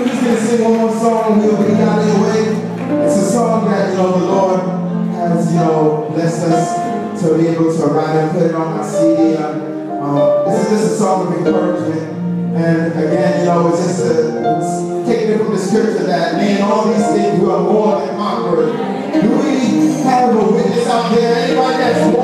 We're just gonna sing one more song and we'll be out of your way. It's a song that, you know, the Lord has, you know, blessed us to be able to write and put it on our CD. Um, this is just a song of encouragement. And again, you know, it's just a, it's taking it from the scripture that, man, all these things we are more than conquerors. Do we have a witness out there? Anybody that's